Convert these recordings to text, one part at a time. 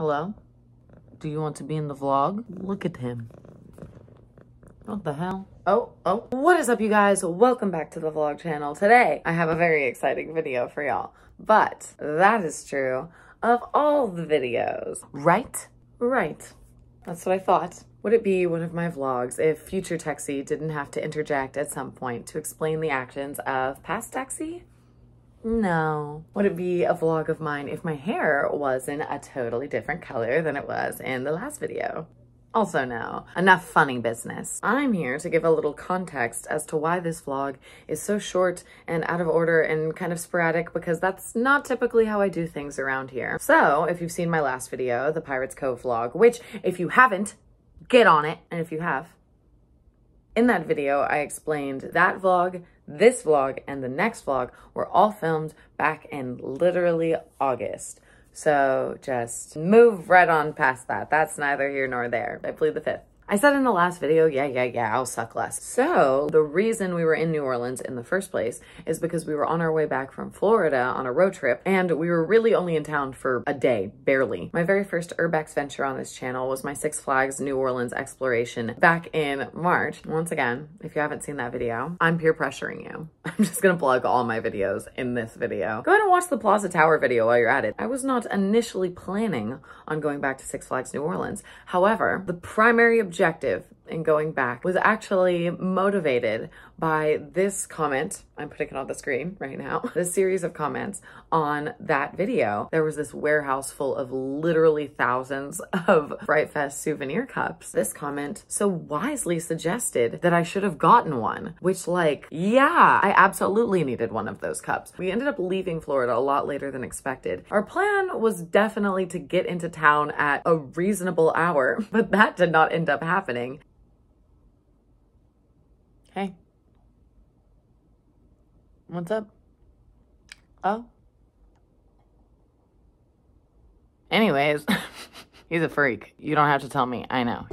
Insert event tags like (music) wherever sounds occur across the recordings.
Hello? Do you want to be in the vlog? Look at him. What the hell? Oh, oh. What is up, you guys? Welcome back to the vlog channel. Today, I have a very exciting video for y'all. But that is true of all the videos. Right? Right. That's what I thought. Would it be one of my vlogs if future Texie didn't have to interject at some point to explain the actions of past Texie? No. Would it be a vlog of mine if my hair wasn't a totally different color than it was in the last video? Also no. Enough funny business. I'm here to give a little context as to why this vlog is so short and out of order and kind of sporadic because that's not typically how I do things around here. So if you've seen my last video, the Pirates Cove vlog, which if you haven't, get on it. And if you have, in that video, I explained that vlog, this vlog, and the next vlog were all filmed back in literally August. So just move right on past that. That's neither here nor there. I plead the fifth. I said in the last video, yeah, yeah, yeah, I'll suck less. So the reason we were in New Orleans in the first place is because we were on our way back from Florida on a road trip and we were really only in town for a day, barely. My very first Urbex venture on this channel was my Six Flags New Orleans exploration back in March. Once again, if you haven't seen that video, I'm peer pressuring you. (laughs) I'm just gonna plug all my videos in this video. Go ahead and watch the Plaza Tower video while you're at it. I was not initially planning on going back to Six Flags New Orleans. However, the primary objective objective in going back was actually motivated by this comment. I'm putting it on the screen right now. (laughs) This series of comments on that video. There was this warehouse full of literally thousands of Fright Fest souvenir cups. This comment so wisely suggested that I should have gotten one, which like, yeah, I absolutely needed one of those cups. We ended up leaving Florida a lot later than expected. Our plan was definitely to get into town at a reasonable hour, (laughs) but that did not end up happening. Hey. What's up? Oh. Anyways, (laughs) he's a freak. You don't have to tell me. I know.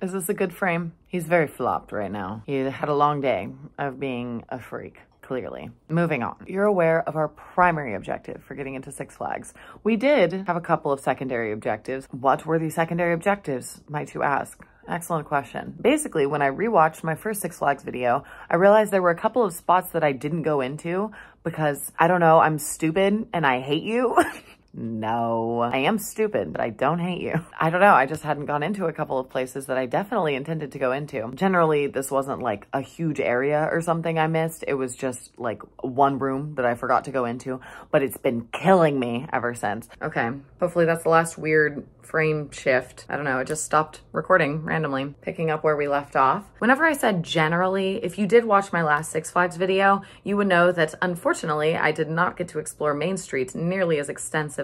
Is this a good frame? He's very flopped right now. He had a long day of being a freak clearly. Moving on. You're aware of our primary objective for getting into Six Flags. We did have a couple of secondary objectives. What were these secondary objectives, might you ask? Excellent question. Basically, when I rewatched my first Six Flags video, I realized there were a couple of spots that I didn't go into because, I don't know, I'm stupid and I hate you. (laughs) No, I am stupid, but I don't hate you. (laughs) I don't know. I just hadn't gone into a couple of places that I definitely intended to go into. Generally, this wasn't like a huge area or something I missed. It was just like one room that I forgot to go into, but it's been killing me ever since. Okay, hopefully that's the last weird frame shift. I don't know, it just stopped recording randomly, picking up where we left off. Whenever I said generally, if you did watch my last Six Flags video, you would know that unfortunately, I did not get to explore Main Street nearly as extensively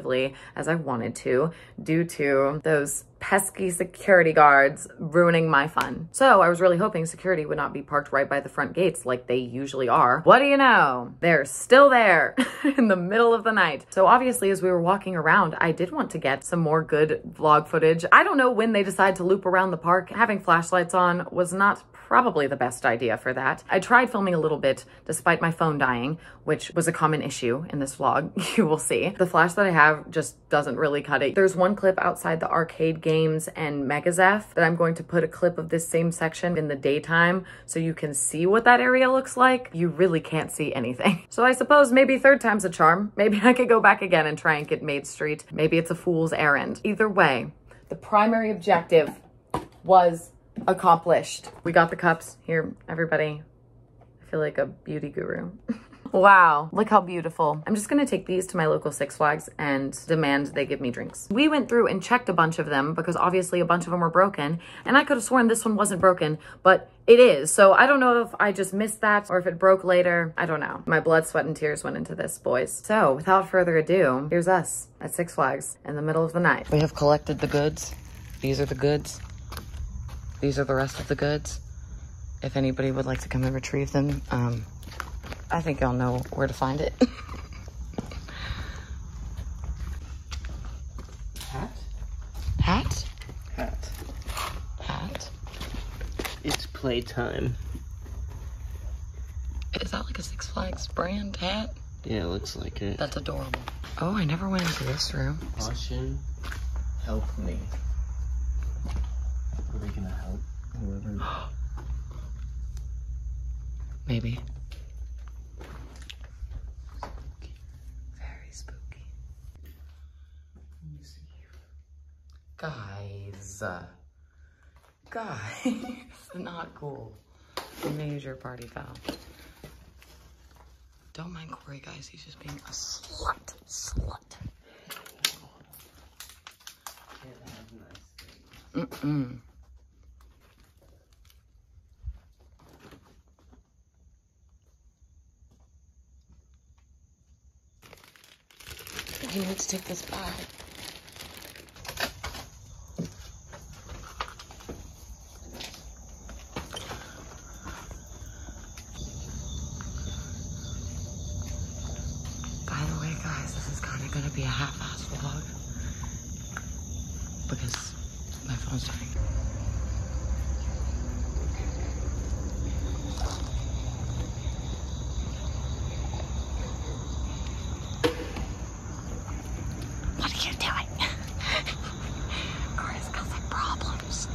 as I wanted to due to those pesky security guards ruining my fun. So I was really hoping security would not be parked right by the front gates like they usually are. What do you know? They're still there (laughs) in the middle of the night. So obviously as we were walking around, I did want to get some more good vlog footage. I don't know when they decide to loop around the park. Having flashlights on was not probably the best idea for that. I tried filming a little bit despite my phone dying, which was a common issue in this vlog, (laughs) you will see. The flash that I have just doesn't really cut it. There's one clip outside the arcade games and Mega Zeph that I'm going to put a clip of this same section in the daytime so you can see what that area looks like. You really can't see anything. (laughs) So I suppose maybe third time's a charm. Maybe I could go back again and try and get Main Street. Maybe it's a fool's errand. Either way, the primary objective was accomplished. We got the cups here, everybody. I feel like a beauty guru. (laughs) Wow, look how beautiful. I'm just gonna take these to my local Six Flags and demand they give me drinks. We went through and checked a bunch of them because obviously a bunch of them were broken and I could have sworn this one wasn't broken, but it is. So I don't know if I just missed that or if it broke later. I don't know. My blood, sweat, and tears went into this, boys. So without further ado, here's us at Six Flags in the middle of the night. We have collected the goods. These are the goods. These are the rest of the goods. If anybody would like to come and retrieve them, um, I think y'all know where to find it. (laughs) Hat? Hat? Hat. Hat? It's playtime. Is that like a Six Flags brand hat? Yeah, it looks like it. That's adorable. Oh, I never went into this room. Caution. help me? Are they gonna help whoever? (gasps) Maybe. Very spooky. Guys. Guys. (laughs) Not cool. Major party foul. Don't mind Corey, guys. He's just being a slut. Slut. Mm-mm. You need to take this back. By the way, guys, this is kind of going to be a half-ass vlog because my phone's dying. What are you doing? Corey's got some problems.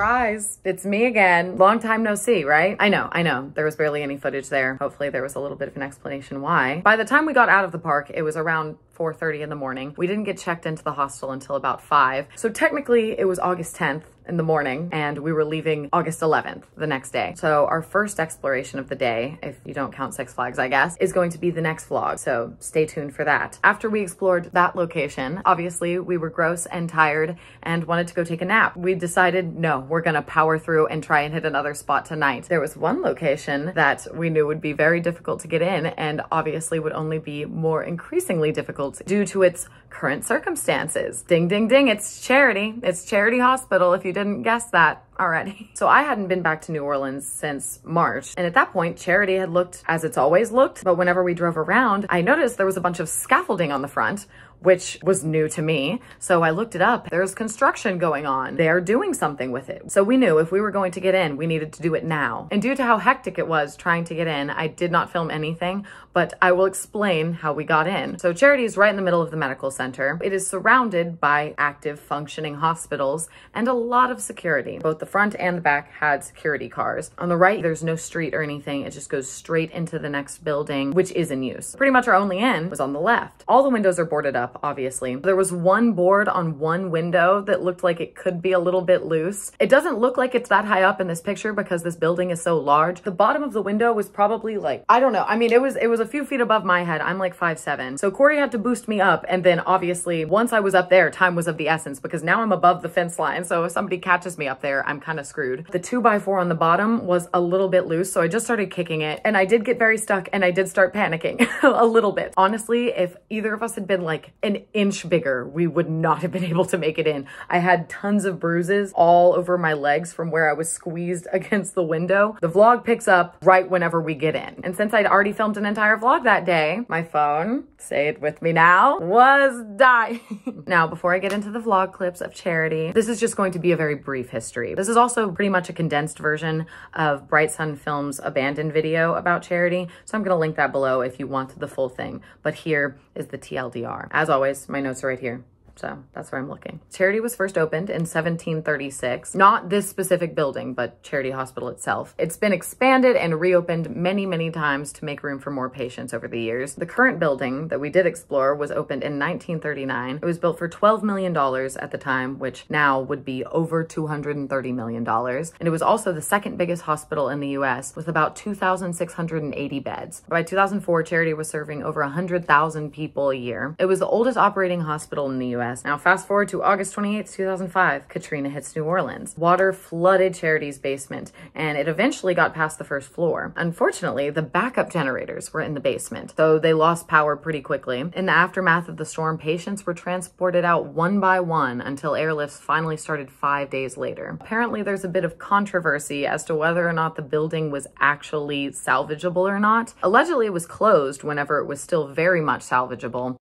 Surprise! It's me again. Long time no see, right? I know, I know. There was barely any footage there. Hopefully there was a little bit of an explanation why. By the time we got out of the park, it was around 4.30 in the morning. We didn't get checked into the hostel until about 5. So technically it was August 10th in the morning and we were leaving August 11th the next day. So our first exploration of the day, if you don't count Six Flags, I guess, is going to be the next vlog. So stay tuned for that. After we explored that location, obviously we were gross and tired and wanted to go take a nap. We decided, no, we're gonna power through and try and hit another spot tonight. There was one location that we knew would be very difficult to get in and obviously would only be more increasingly difficult due to its current circumstances. Ding, ding, ding, it's Charity. It's Charity Hospital if you didn't guess that already. (laughs) So I hadn't been back to New Orleans since March. And at that point, Charity had looked as it's always looked. But whenever we drove around, I noticed there was a bunch of scaffolding on the front, which was new to me. So I looked it up. There's construction going on. They are doing something with it. So we knew if we were going to get in, we needed to do it now. And due to how hectic it was trying to get in, I did not film anything, but I will explain how we got in. So Charity is right in the middle of the medical center. It is surrounded by active functioning hospitals and a lot of security. Both the front and the back had security cars. On the right, there's no street or anything. It just goes straight into the next building, which is in use. Pretty much our only in was on the left. All the windows are boarded up, obviously. There was one board on one window that looked like it could be a little bit loose. It doesn't look like it's that high up in this picture because this building is so large. The bottom of the window was probably like, I don't know. I mean, it was, it was a few feet above my head. I'm like five seven. So Corey had to boost me up. And then obviously once I was up there, time was of the essence because now I'm above the fence line. So if somebody catches me up there, I'm kind of screwed. The two by four on the bottom was a little bit loose. So I just started kicking it and I did get very stuck and I did start panicking (laughs) a little bit. Honestly, if either of us had been like an inch bigger, we would not have been (laughs) able to make it in. I had tons of bruises all over my legs from where I was squeezed (laughs) against the window. The vlog picks up right whenever we get in. And since I'd already filmed an entire vlog that day, my phone, say it with me now, was dying. (laughs) now, before I get into the vlog clips of Charity, this is just going to be a very brief history. This is also pretty much a condensed version of Bright Sun Films' abandoned video about Charity. So I'm gonna link that below if you want the full thing. But here is the TLDR. As always, my notes are right here. So that's where I'm looking. Charity was first opened in 1736. Not this specific building, but Charity Hospital itself. It's been expanded and reopened many, many times to make room for more patients over the years. The current building that we did explore was opened in 1939. It was built for $12 million at the time, which now would be over $230 million. And it was also the second biggest hospital in the US with about 2,680 beds. By 2004, Charity was serving over 100,000 people a year. It was the oldest operating hospital in the US. Now, fast forward to August 28, 2005, Katrina hits New Orleans. Water flooded Charity's basement, and it eventually got past the first floor. Unfortunately, the backup generators were in the basement, though they lost power pretty quickly. In the aftermath of the storm, patients were transported out one by one until airlifts finally started five days later. Apparently, there's a bit of controversy as to whether or not the building was actually salvageable or not. Allegedly, it was closed whenever it was still very much salvageable.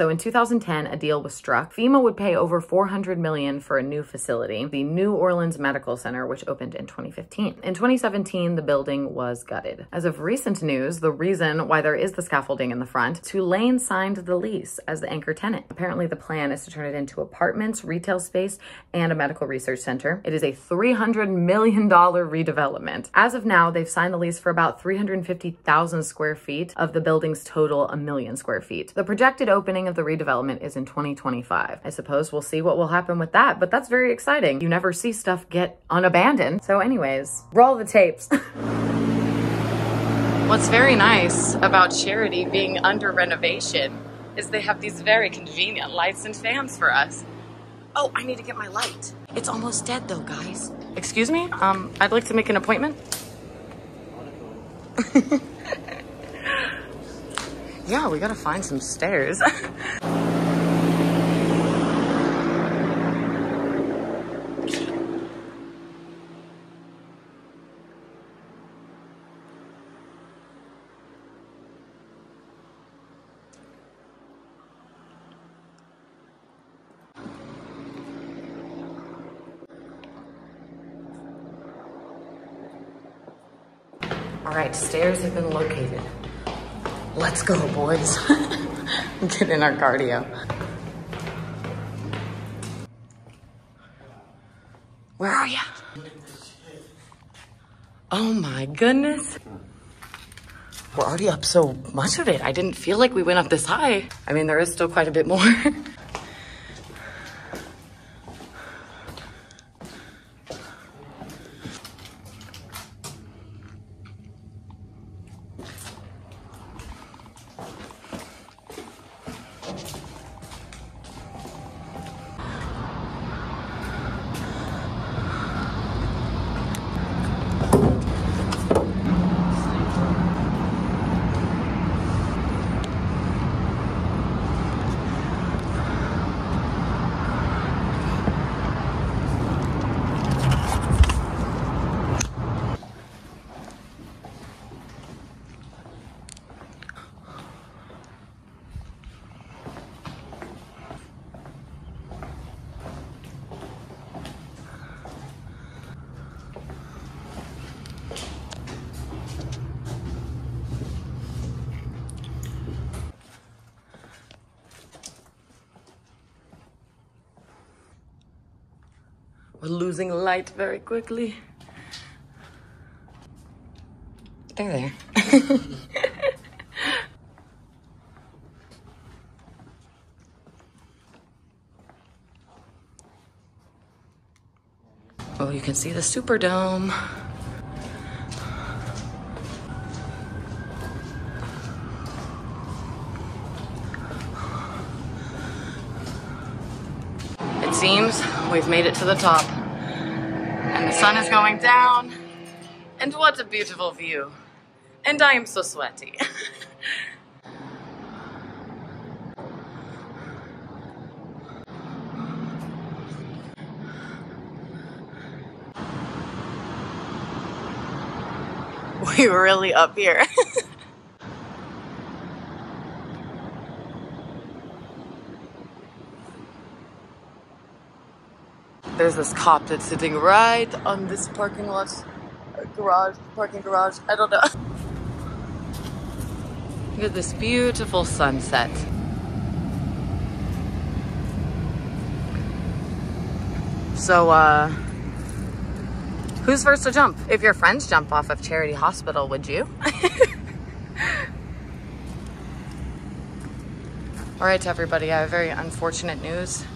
So in 2010, a deal was struck. FEMA would pay over 400 million for a new facility, the New Orleans Medical Center, which opened in 2015. In 2017, the building was gutted. As of recent news, the reason why there is the scaffolding in the front, Tulane signed the lease as the anchor tenant. Apparently the plan is to turn it into apartments, retail space, and a medical research center. It is a $300 million redevelopment. As of now, they've signed the lease for about 350,000 square feet of the building's total a million square feet. The projected opening of the redevelopment is in 2025. I suppose we'll see what will happen with that, but that's very exciting. You never see stuff get unabandoned. So anyways, roll the tapes. (laughs) What's very nice about Charity being under renovation is they have these very convenient lights and fans for us. Oh, I need to get my light. It's almost dead though, guys. Excuse me? Um, I'd like to make an appointment. (laughs) yeah, we gotta find some stairs. (laughs) All right, stairs have been located. Let's go, boys. (laughs) Get in our cardio. Where are you? Oh my goodness. We're already up so much of it. I didn't feel like we went up this high. I mean, there is still quite a bit more. (laughs) We're losing light very quickly. There, there. (laughs) oh, you can see the Superdome. It seems we've made it to the top. And the sun is going down. And what a beautiful view. And I am so sweaty. (laughs) we were really up here. (laughs) There's this cop that's sitting right on this parking lot, garage, parking garage. I don't know. (laughs) Look at this beautiful sunset. So, uh, who's first to jump? If your friends jump off of Charity Hospital, would you? (laughs) All right, everybody, I have very unfortunate news.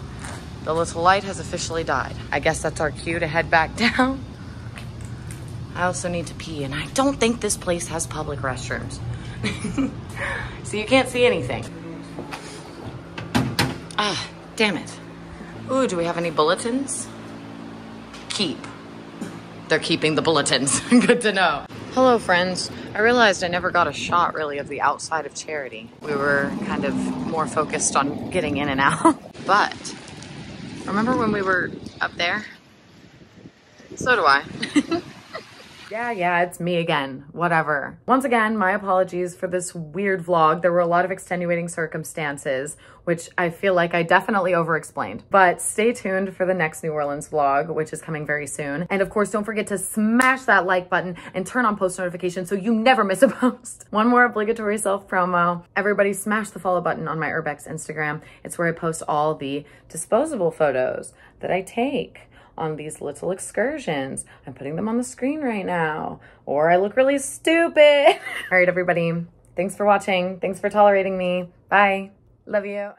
The little light has officially died. I guess that's our cue to head back (laughs) down. I also need to pee, and I don't think this place has public restrooms. (laughs) so you can't see anything. Ah, damn it. Ooh, do we have any bulletins? Keep. They're keeping the bulletins. (laughs) Good to know. Hello, friends. I realized I never got a shot really of the outside of Charity. We were kind of more focused on getting in and out. but remember when we were up there? So do I. (laughs) Yeah, yeah, it's me again. Whatever. Once again, my apologies for this weird vlog. There were a lot of extenuating circumstances, which I feel like I definitely over-explained. But stay tuned for the next New Orleans vlog, which is coming very soon. And of course, don't forget to smash that like button and turn on post notifications so you never miss a (laughs) post. One more obligatory self-promo. Everybody smash the follow button on my Urbex Instagram. It's where I post all the disposable photos that I take on these little excursions. I'm putting them on the screen right now, or I look really stupid. (laughs) All right, everybody. Thanks for watching. Thanks for tolerating me. Bye. Love you.